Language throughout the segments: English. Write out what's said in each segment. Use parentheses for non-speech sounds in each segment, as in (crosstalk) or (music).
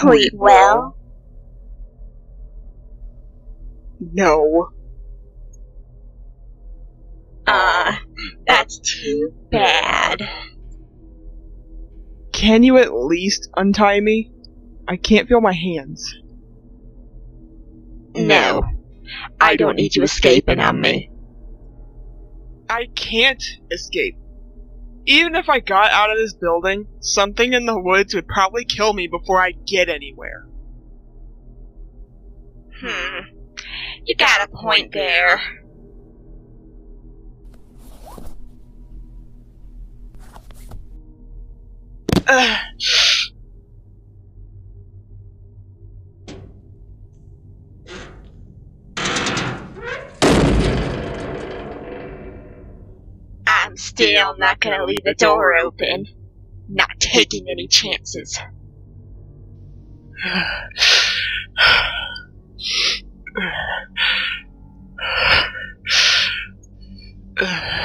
Sleep well? No. Ah, that's too bad. Can you at least untie me? I can't feel my hands. No, I don't need you escaping on me. I can't escape. Even if I got out of this building, something in the woods would probably kill me before I get anywhere. Hmm, you got a point there. Ugh. Still not gonna leave the door open. Not taking any chances. (sighs) (sighs)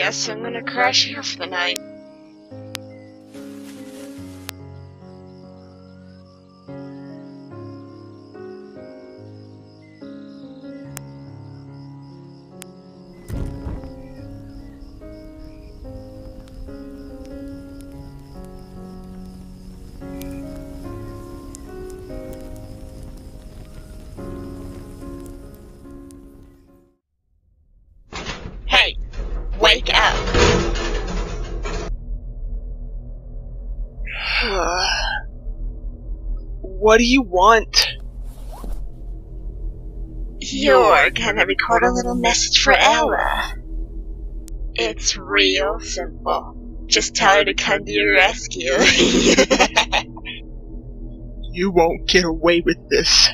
Guess I'm gonna crash here for the night. (sighs) what do you want? You're gonna record a little message for Ella. It's real simple. Just tell her to come to your rescue. (laughs) You won't get away with this.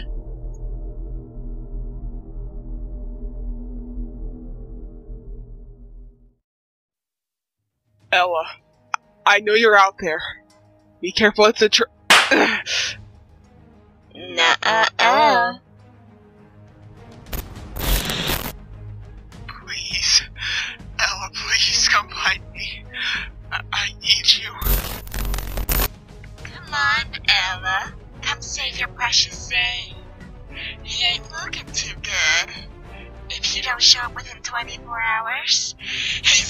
Ella, I know you're out there. Be careful, it's a tr- Nuh-uh. (sighs) Please. Ella, please come find me. I, I need you. Come on, Ella. Come save your precious Zayne. He ain't looking too good. If you don't show up within 24 hours, he's